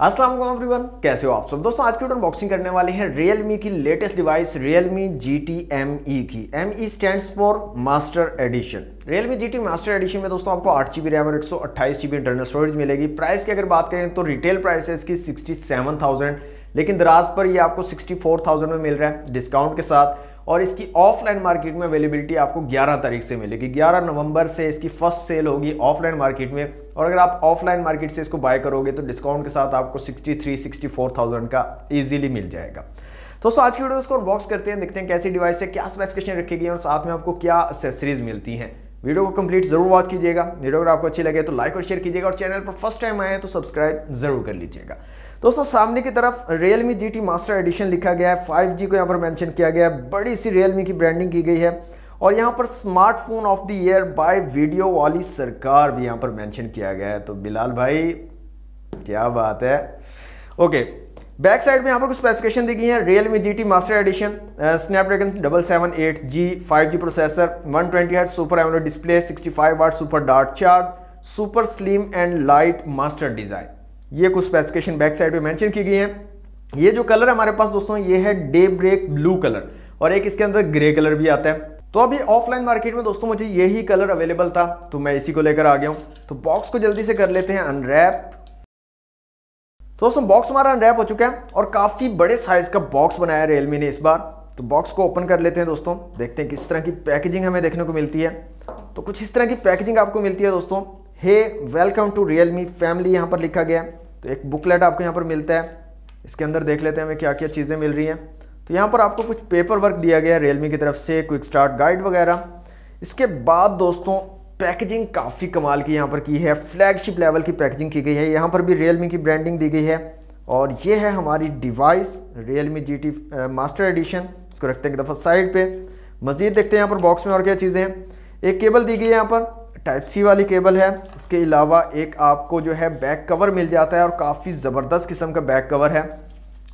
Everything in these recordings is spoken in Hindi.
वालेकुम एवरीवन कैसे हो आप सब? दोस्तों, आज की वीडियो अनबॉक्सिंग करने वाले हैं Realme की latest device Realme GT ME की। ME stands for master edition Realme GT master edition में दोस्तों आपको आठ जी बी रैम और एक सौ अट्ठाईस जी बी इंटरनल स्टोरेज मिलेगी। प्राइस की अगर बात करें तो रिटेल प्राइस है इसकी सिक्सटी सेवन थाउज़ेंड लेकिन दराज पर ये आपको सिक्सटी फोर थाउज़ेंड में मिल रहा है। डिस्काउंट के साथ और इसकी ऑफलाइन मार्केट में अवेलेबिलिटी आपको 11 तारीख से मिलेगी। 11 नवंबर से इसकी फ़र्स्ट सेल होगी ऑफलाइन मार्केट में। और अगर आप ऑफलाइन मार्केट से इसको बाय करोगे तो डिस्काउंट के साथ आपको 63 64,000 का इजीली मिल जाएगा। दोस्तों आज की वीडियो इसको बॉक्स करते हैं देखते हैं कैसी डिवाइस है क्या स्पेसिफिकेशन रखी गई और साथ में आपको क्या एसेसरीज मिलती हैं। वीडियो को कंप्लीट ज़रूर वॉच कीजिएगा। वीडियो अगर आपको अच्छी लगे तो लाइक और शेयर कीजिएगा और चैनल पर फ़र्स्ट टाइम आए तो सब्सक्राइब ज़रूर कर लीजिएगा। दोस्तों, सामने की तरफ़ Realme GT मास्टर एडिशन लिखा गया है। 5G को यहाँ पर मेंशन किया गया है। बड़ी सी Realme की ब्रांडिंग की गई है। और यहाँ पर smartphone of the year by video वाली सरकार भी यहाँ पर मेंशन किया गया है। तो बिलाल भाई, क्या बात है? ओके बैक साइड में यहाँ पर कुछ स्पेसिफिकेशन दी गई है। Realme GT master edition Snapdragon double seven eight G five G processor one twenty hertz super AMOLED display sixty five watt super dart charge super slim and light master design ये कुछ स्पेसिफिकेशन बैक साइड में मेंशन की गई है। ये जो कलर है हमारे पास दोस्तों, ये है डे ब्रेक ब्लू कलर और एक इसके अंदर ग्रे कलर भी आता है। तो अभी ऑफलाइन मार्केट में दोस्तों मुझे यही कलर अवेलेबल था तो मैं इसी को लेकर आ गया हूँ। तो बॉक्स को जल्दी से कर लेते हैं अनरैप तो दोस्तों बॉक्स हमारा अनरैप हो चुका है और काफ़ी बड़े साइज़ का बॉक्स बनाया रियलमी ने इस बार। तो बॉक्स को ओपन कर लेते हैं दोस्तों। देखते हैं किस तरह की पैकेजिंग हमें देखने को मिलती है। तो कुछ इस तरह की पैकेजिंग आपको मिलती है दोस्तों। Hey welcome to Realme family यहाँ पर लिखा गया है। तो एक बुकलेट आपको यहाँ पर मिलता है। इसके अंदर देख लेते हैं हमें क्या क्या चीज़ें मिल रही हैं। तो यहाँ पर आपको कुछ पेपर वर्क दिया गया है रियलमी की तरफ़ से क्विक स्टार्ट गाइड वगैरह। इसके बाद दोस्तों पैकेजिंग काफ़ी कमाल की यहाँ पर की है। फ्लैगशिप लेवल की पैकेजिंग की गई है। यहाँ पर भी रियलमी की ब्रांडिंग दी गई है। और ये है हमारी device Realme G T master edition इसको रखते हैं एक दफ़ा साइड पे। मज़ीद देखते हैं यहाँ पर बॉक्स में और क्या चीज़ें हैं। एक केबल दी गई है यहाँ पर। टाइप सी वाली केबल है। इसके अलावा एक आपको जो है बैक कवर मिल जाता है और काफ़ी ज़बरदस्त किस्म का बैक कवर है।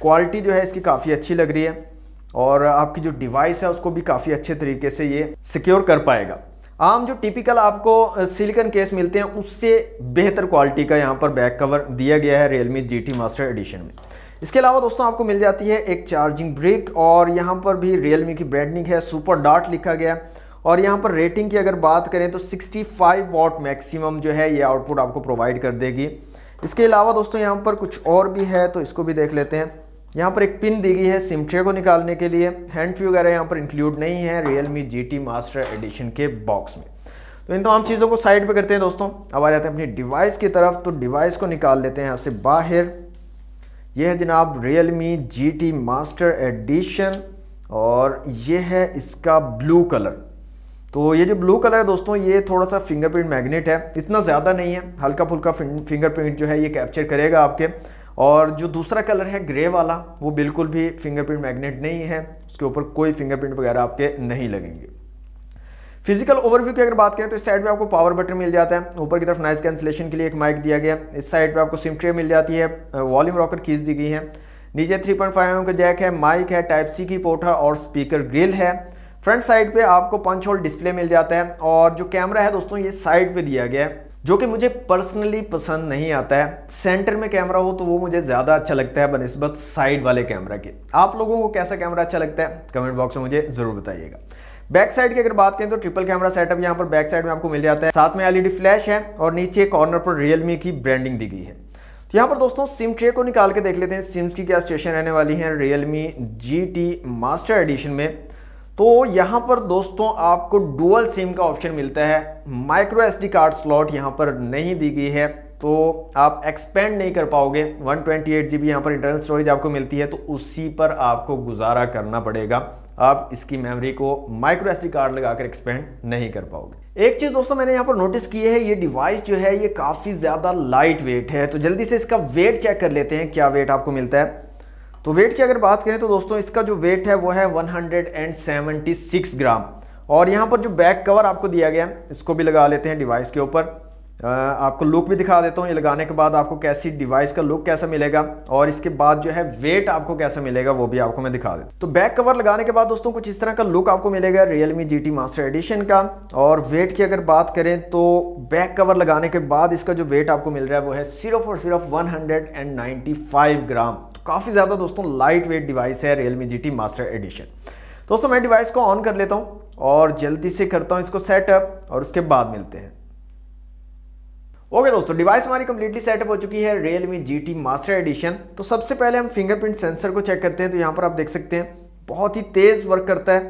क्वालिटी जो है इसकी काफ़ी अच्छी लग रही है। और आपकी जो डिवाइस है, उसको भी काफ़ी अच्छे तरीके से ये सिक्योर कर पाएगा। आम जो टिपिकल आपको सिलिकन केस मिलते हैं, उससे बेहतर क्वालिटी का यहाँ पर बैक कवर दिया गया है Realme G T master edition में। इसके अलावा दोस्तों आपको मिल जाती है एक चार्जिंग ब्रिक और यहाँ पर भी रियलमी की ब्रांडिंग है सुपर डार्ट लिखा गया। और यहाँ पर रेटिंग की अगर बात करें तो 65 वॉट मैक्सिमम जो है ये आउटपुट आपको प्रोवाइड कर देगी। इसके अलावा दोस्तों यहाँ पर कुछ और भी है तो इसको भी देख लेते हैं। यहाँ पर एक पिन दी गई है सिम ट्रे को निकालने के लिए। हैंड फ्री वगैरह यहाँ पर इंक्लूड नहीं है Realme G master edition के बॉक्स में। तो इन तमाम चीज़ों को साइड पे करते हैं दोस्तों। अब आ जाते हैं अपनी डिवाइस की तरफ़। तो डिवाइस को निकाल लेते हैं यहाँ से बाहर। यह है जनाब Realme G master edition और ये है इसका ब्लू कलर तो ये जो ब्लू कलर है दोस्तों, ये थोड़ा सा फिंगरप्रिंट मैग्नेट है। इतना ज़्यादा नहीं है। हल्का फुल्का फिंगरप्रिंट जो है ये कैप्चर करेगा आपके। और जो दूसरा कलर है ग्रे वाला, वो बिल्कुल भी फिंगरप्रिंट मैग्नेट नहीं है, उसके ऊपर कोई फिंगरप्रिंट वगैरह आपके नहीं लगेंगे। फ़िज़िकल ओवरव्यू की अगर बात करें तो इस साइड पे आपको पावर बटन मिल जाता है। ऊपर की तरफ़ नॉइस कैंसिलेशन के लिए एक माइक दिया गया। इस साइड पे आपको सिम ट्रे मिल जाती है वॉल्यूम रॉकर कीज दी गई है। नीचे 3.5 पॉइंट mm का जैक है माइक है टाइप सी की पोर्ट है और स्पीकर ग्रिल है। फ्रंट साइड पे आपको पंच होल डिस्प्ले मिल जाता है और जो कैमरा है दोस्तों, ये साइड पे दिया गया है। जो कि मुझे पर्सनली पसंद नहीं आता है। सेंटर में कैमरा हो तो वो मुझे ज़्यादा अच्छा लगता है बनस्बत साइड वाले कैमरा के। आप लोगों को कैसा कैमरा अच्छा लगता है? कमेंट बॉक्स में मुझे ज़रूर बताइएगा। बैक साइड की अगर बात करें तो ट्रिपल कैमरा सेटअप यहाँ पर बैक साइड में आपको मिल जाता है। साथ में एलईडी फ्लैश है और नीचे कॉर्नर पर रियलमी की ब्रांडिंग दी गई है। तो यहाँ पर दोस्तों सिम ट्रे को निकाल के देख लेते हैं। सिम्स की क्या स्टेशन रहने वाली है? Realme G T master edition में तो यहाँ पर दोस्तों आपको डुअल सिम का ऑप्शन मिलता है। माइक्रो एसडी कार्ड स्लॉट यहाँ पर नहीं दी गई है तो आप एक्सपेंड नहीं कर पाओगे। 128 ट्वेंटी यहाँ पर इंटरनल स्टोरेज आपको मिलती है तो उसी पर आपको गुजारा करना पड़ेगा। आप इसकी मेमोरी को माइक्रो एसडी कार्ड लगाकर एक्सपेंड नहीं कर पाओगे। एक चीज़ दोस्तों मैंने यहाँ पर नोटिस की है, ये डिवाइस जो है, ये काफ़ी ज़्यादा लाइट वेट है। तो जल्दी से इसका वेट चेक कर लेते हैं, क्या वेट आपको मिलता है। तो वेट की अगर बात करें तो दोस्तों इसका जो वेट है वो है 176 ग्राम। और यहाँ पर जो बैक कवर आपको दिया गया है, इसको भी लगा लेते हैं डिवाइस के ऊपर। आपको लुक भी दिखा देता हूँ, ये लगाने के बाद आपको कैसी डिवाइस का लुक कैसा मिलेगा और इसके बाद जो है वेट आपको कैसा मिलेगा, वो भी आपको मैं दिखा देता तो बैक कवर लगाने के बाद दोस्तों कुछ इस तरह का लुक आपको मिलेगा Realme G T master edition का। और वेट की अगर बात करें तो बैक कवर लगाने के बाद इसका जो वेट आपको मिल रहा है वो है सिर्फ़ और सिर्फ़ वन ग्राम काफ़ी ज़्यादा दोस्तों लाइट वेट डिवाइस है Realme G T master edition दोस्तों मैं डिवाइस को ऑन कर लेता हूँ और जल्दी से करता हूँ इसको सेटअप और उसके बाद मिलते हैं। ओके दोस्तों डिवाइस हमारी कंप्लीटली सेटअप हो चुकी है, Realme GT मास्टर एडिशन तो सबसे पहले हम फिंगरप्रिंट सेंसर को चेक करते हैं तो यहाँ पर आप देख सकते हैं, बहुत ही तेज वर्क करता है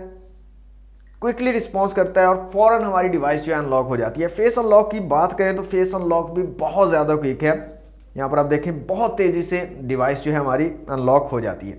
क्विकली रिस्पॉन्स करता है और फ़ौरन हमारी डिवाइस जो है अनलॉक हो जाती है। फेस अनलॉक की बात करें तो फेस अनलॉक भी बहुत ज़्यादा क्विक है। यहाँ पर आप देखें, बहुत तेज़ी से डिवाइस जो है हमारी अनलॉक हो जाती है।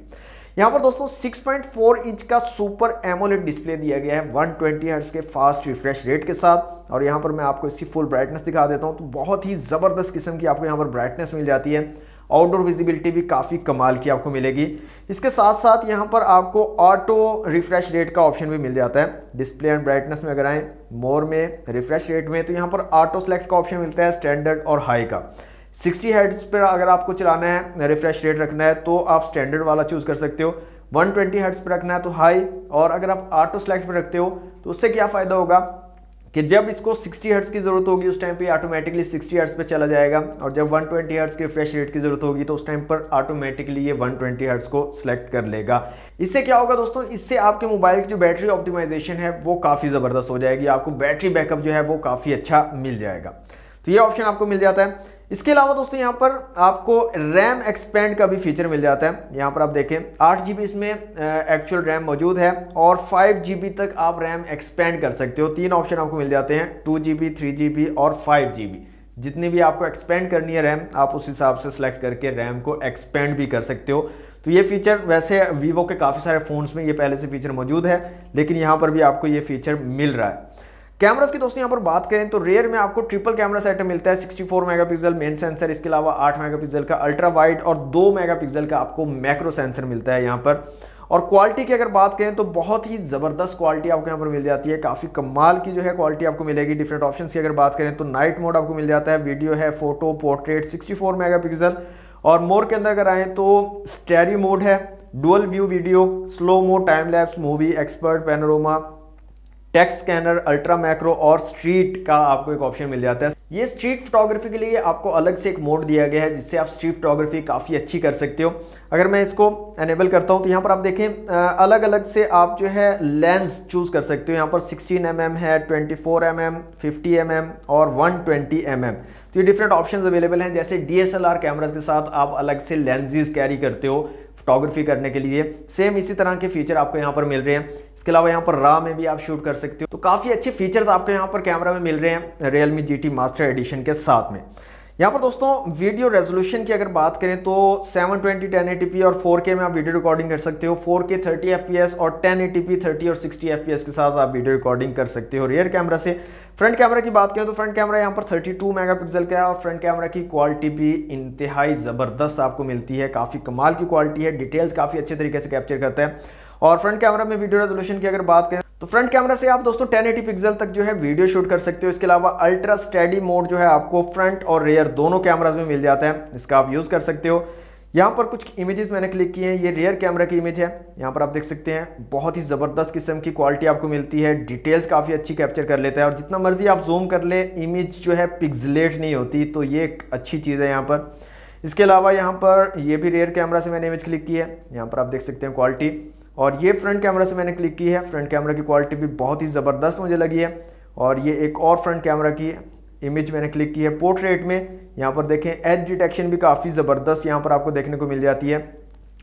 यहाँ पर दोस्तों 6.4 इंच का सुपर एमोलेड डिस्प्ले दिया गया है 120 ट्वेंटी के फास्ट रिफ्रेश रेट के साथ। और यहाँ पर मैं आपको इसकी फुल ब्राइटनेस दिखा देता हूँ। तो बहुत ही ज़बरदस्त किस्म की आपको यहाँ पर ब्राइटनेस मिल जाती है। आउटडोर विजिबिलिटी भी काफ़ी कमाल की आपको मिलेगी। इसके साथ साथ यहाँ पर आपको ऑटो रिफ्रेश रेट का ऑप्शन भी मिल जाता है। डिस्प्ले एंड ब्राइटनेस में अगर आए मोर में रिफ्रेश रेट में तो यहाँ पर ऑटो सेलेक्ट का ऑप्शन मिलता है स्टैंडर्ड और हाई का। 60 हेड्स पर अगर आपको चलाना है रिफ्रेश रेट रखना है तो आप स्टैंडर्ड वाला चूज़ कर सकते हो। 120 ट्वेंटी हर्ट्स पर रखना है तो हाई और अगर आप ऑटो सेलेक्ट पर रखते हो तो उससे क्या फ़ायदा होगा कि जब इसको 60 हर्ट्स की ज़रूरत होगी, उस टाइम पे ऑटोमेटिकली 60 हर्ट्स पे चला जाएगा, और जब 120 ट्वेंटी हर्ट्स की रिफ्रेश रेट की ज़रूरत होगी तो उस टाइम पर ऑटोमेटिकली ये 120 ट्वेंटी हर्ट्स को सिलेक्ट कर लेगा। इससे क्या होगा दोस्तों, इससे आपके मोबाइल की जो बैटरी ऑप्टिमाइजेशन है, वो काफ़ी ज़बरदस्त हो जाएगी, आपको बैटरी बैकअप जो है, वो काफ़ी अच्छा मिल जाएगा। तो ये ऑप्शन आपको मिल जाता है। इसके अलावा दोस्तों यहाँ पर आपको रैम एक्सपेंड का भी फीचर मिल जाता है। यहाँ पर आप देखें, आठ जी इसमें एक्चुअल रैम मौजूद है और फाइव जी तक आप रैम एक्सपेंड कर सकते हो। तीन ऑप्शन आपको मिल जाते हैं two G B three G B और फाइव जी बी जितनी भी आपको एक्सपेंड करनी है रैम, आप उस हिसाब से सिलेक्ट करके रैम को एक्सपेंड भी कर सकते हो। तो ये फीचर, वैसे वीवो के काफ़ी सारे फ़ोन्स में ये पहले से फीचर मौजूद है, लेकिन यहाँ पर भी आपको ये फीचर मिल रहा है। कैमरास की दोस्तों, यहाँ पर बात करें तो रेयर में आपको ट्रिपल कैमरा सेटअप मिलता है 64 मेगापिक्सल मेन सेंसर इसके अलावा 8 मेगापिक्सल का अल्ट्रा वाइड और 2 मेगापिक्सल का आपको मैक्रो सेंसर मिलता है यहाँ पर। और क्वालिटी की अगर बात करें तो बहुत ही ज़बरदस्त क्वालिटी आपको यहाँ पर मिल जाती है, काफ़ी कमाल की जो है क्वालिटी आपको मिलेगी। डिफरेंट ऑप्शन की अगर बात करें तो नाइट मोड आपको मिल जाता है वीडियो है फ़ोटो पोर्ट्रेट सिक्सटी फोर और मोर के अंदर अगर आए तो स्टेरी मोड है dual view video slow mode time lapse movie expert panorama text scanner ultra macro और स्ट्रीट का आपको एक ऑप्शन मिल जाता है। ये स्ट्रीट फोटोग्राफी के लिए आपको अलग से एक मोड दिया गया है जिससे आप स्ट्रीट फोटोग्राफी काफ़ी अच्छी कर सकते हो। अगर मैं इसको एनेबल करता हूँ तो यहाँ पर आप देखें अलग अलग से आप जो है लेंस चूज़ कर सकते हो। यहाँ पर 16 एम mm है 24 एम mm, 50 एम mm और 120 एम mm. तो ये डिफरेंट ऑप्शंस अवेलेबल हैं जैसे डीएसएलआर कैमराज के साथ आप अलग से लेंसेज कैरी करते हो। फोटोग्राफी करने के लिए। सेम इसी तरह के फीचर आपको यहाँ पर मिल रहे हैं। इसके अलावा यहाँ पर रा में भी आप शूट कर सकते हो। तो काफ़ी अच्छे फीचर्स आपको यहाँ पर कैमरा में मिल रहे हैं Realme G T master edition के साथ में। यहाँ पर दोस्तों वीडियो रेजोल्यूशन की अगर बात करें तो 720 1080p और 4K में आप वीडियो रिकॉर्डिंग कर सकते हो। 4K 30 fps और 1080p 30 और 60 fps के साथ आप वीडियो रिकॉर्डिंग कर सकते हो रियर कैमरा से। फ्रंट कैमरा की बात करें तो फ्रंट कैमरा यहाँ पर 32 मेगापिक्सल का है और फ्रंट कैमरा की क्वालिटी भी इंतहाई ज़बरदस्त आपको मिलती है। काफ़ी कमाल की क्वालिटी है डिटेल्स काफ़ी अच्छे तरीके से कैप्चर करता है। और फ्रंट कैमरा में वीडियो रेजोल्यूशन की अगर बात करें तो फ्रंट कैमरा से आप दोस्तों 1080 पिक्सल तक जो है वीडियो शूट कर सकते हो। इसके अलावा अल्ट्रा स्टडी मोड जो है आपको फ्रंट और रेयर दोनों कैमराज में मिल जाता है। इसका आप यूज़ कर सकते हो। यहाँ पर कुछ इमेजेस मैंने क्लिक किए हैं। ये रेयर कैमरा की इमेज है। यहाँ पर आप देख सकते हैं, बहुत ही ज़बरदस्त किस्म की क्वालिटी आपको मिलती है। डिटेल्स काफ़ी अच्छी कैप्चर कर लेता है और जितना मर्ज़ी आप जूम कर ले इमेज जो है पिक्सलेट नहीं होती तो ये एक अच्छी चीज़ है यहाँ पर। इसके अलावा यहाँ पर ये भी रेयर कैमरा से मैंने इमेज क्लिक की है। यहाँ पर आप देख सकते हैं क्वालिटी और ये फ्रंट कैमरा से मैंने क्लिक की है। फ्रंट कैमरा की क्वालिटी भी बहुत ही ज़बरदस्त मुझे लगी है। और ये एक और फ्रंट कैमरा की इमेज मैंने क्लिक की है पोर्ट्रेट में। यहाँ पर देखें एज डिटेक्शन भी काफ़ी ज़बरदस्त यहाँ पर आपको देखने को मिल जाती है।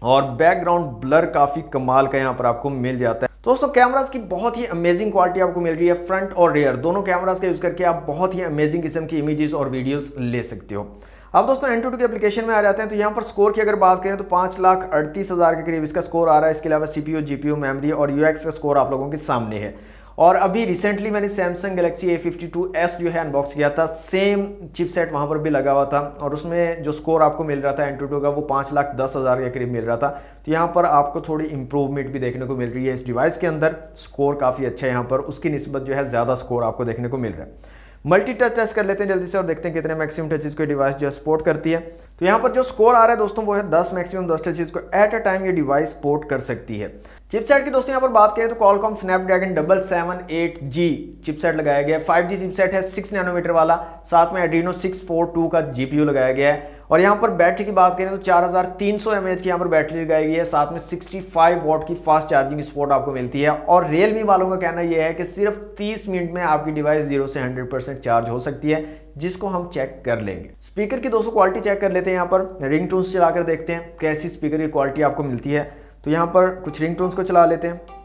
और बैकग्राउंड ब्लर काफ़ी कमाल का यहाँ पर आपको मिल जाता है। दोस्तों कैमराज की बहुत ही अमेजिंग क्वालिटी आपको मिल रही है फ्रंट और रियर दोनों कैमराज का यूज़ करके आप बहुत ही अमेजिंग किस्म की इमेजेस और वीडियोस ले सकते हो। अब दोस्तों एन के एप्लीकेशन में आ जाते हैं। तो यहाँ पर स्कोर की अगर बात करें तो पाँच लाख अड़तीस हज़ार के करीब इसका स्कोर आ रहा है। इसके अलावा सीपीयू जीपीयू मेमोरी और यूएक्स का स्कोर आप लोगों के सामने है। और अभी रिसेंटली मैंने सैमसंग गैलेक्सी A52s जो है अनबॉक्स किया था। सेम चिपसेट वहाँ पर भी लगा हुआ था और उसमें जो स्कोर आपको मिल रहा था एन का, वो पाँच लाख दस हज़ार के करीब मिल रहा था। तो यहाँ पर आपको थोड़ी इंप्रूवमेंट भी देखने को मिल रही है। इस डिवाइस के अंदर स्कोर काफ़ी अच्छा है यहाँ पर। उसकी नस्बत जो है, ज़्यादा स्कोर आपको देखने को मिल रहा है। मल्टी टच टेस्ट कर लेते हैं जल्दी से और देखते हैं कितने मैक्सिमम टचेज को डिवाइस जो सपोर्ट करती है। तो यहाँ पर जो स्कोर आ रहा है दोस्तों वो है 10 मैक्सिमम 10 टचेज को एट अ टाइम ये डिवाइस सपोर्ट कर सकती है। चिपसेट की दोस्तों, यहाँ पर बात करें तो Qualcomm Snapdragon double seven eight G chipset लगाया गया है। फाइव जी चिपसेट है सिक्स नैनोमीटर वाला। साथ में एड्रीनो सिक्स फोर टू का जीपीयू लगाया गया है। और यहाँ पर बैटरी की बात करें तो 4300 सौ की यहाँ पर बैटरी लगाई गई है। साथ में 65 वॉट की फास्ट चार्जिंग सपोर्ट आपको मिलती है। और रियलमी वालों का कहना यह है कि सिर्फ़ 30 मिनट में आपकी डिवाइस ज़ीरो से 100 परसेंट चार्ज हो सकती है, जिसको हम चेक कर लेंगे। स्पीकर की दोस्तों क्वालिटी चेक कर लेते हैं यहाँ पर। रिंग टून्स चलाकर देखते हैं, कैसी स्पीकर की क्वालिटी आपको मिलती है। तो यहाँ पर कुछ रिंग को चला लेते हैं।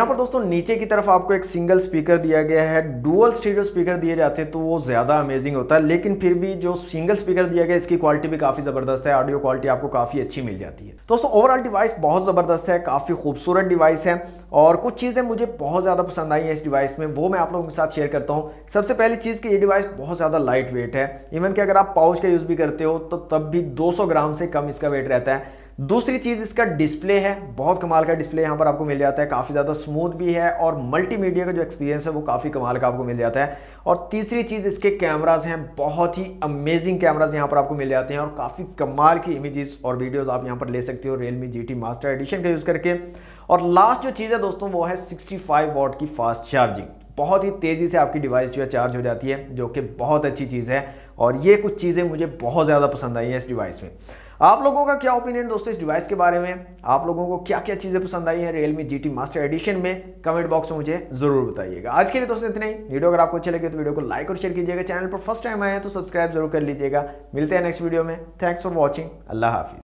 यहाँ पर दोस्तों नीचे की तरफ़ आपको एक सिंगल स्पीकर दिया गया है। डुअल स्टीरियो स्पीकर दिए जाते तो वो ज़्यादा अमेजिंग होता है, लेकिन फिर भी जो सिंगल स्पीकर दिया गया, इसकी क्वालिटी भी काफ़ी ज़बरदस्त है ऑडियो क्वालिटी आपको काफ़ी अच्छी मिल जाती है। दोस्तों ओवरऑल डिवाइस बहुत ज़बरदस्त है, काफ़ी खूबसूरत डिवाइस है और कुछ चीज़ें मुझे बहुत ज़्यादा पसंद आई है इस डिवाइस में, वो मैं आप लोगों के साथ शेयर करता हूँ। सबसे पहली चीज़ कि ये डिवाइस बहुत ज़्यादा लाइट वेट है। इवन कि अगर आप पाउच का यूज़ भी करते हो तो तब भी 200 ग्राम से कम इसका वेट रहता है। दूसरी चीज़ इसका डिस्प्ले है, बहुत कमाल का डिस्प्ले यहाँ पर आपको मिल जाता है, काफ़ी ज़्यादा स्मूथ भी है और मल्टीमीडिया का जो एक्सपीरियंस है वो काफ़ी कमाल का आपको मिल जाता है। और तीसरी चीज़ इसके कैमराज हैं, बहुत ही अमेजिंग कैमराज यहाँ पर आपको मिल जाते हैं और काफ़ी कमाल की इमेजेस और वीडियोस आप यहाँ पर ले सकते हो रियलमी जी मास्टर एडिशन का यूज़ करके। और लास्ट जो चीज़ है दोस्तों वो है सिक्सटी वॉट की फास्ट चार्जिंग बहुत ही तेज़ी से आपकी डिवाइस जो है चार्ज हो जाती है, जो कि बहुत अच्छी चीज़ है और ये कुछ चीज़ें मुझे बहुत ज़्यादा पसंद आई है इस डिवाइस में। आप लोगों का क्या ओपिनियन दोस्तों इस डिवाइस के बारे में? आप लोगों को क्या क्या चीज़ें पसंद आई है Realme G T master edition में? कमेंट बॉक्स में मुझे ज़रूर बताइएगा। आज के लिए दोस्तों इतने ही। वीडियो अगर आपको अच्छे लगे तो वीडियो को लाइक और शेयर कीजिएगा। चैनल पर फ़र्स्ट टाइम आए हैं तो सब्सक्राइब ज़रूर कर लीजिएगा। मिलते हैं नेक्स्ट वीडियो में। थैंक्स फॉर वॉचिंग अल्लाह हाफिज।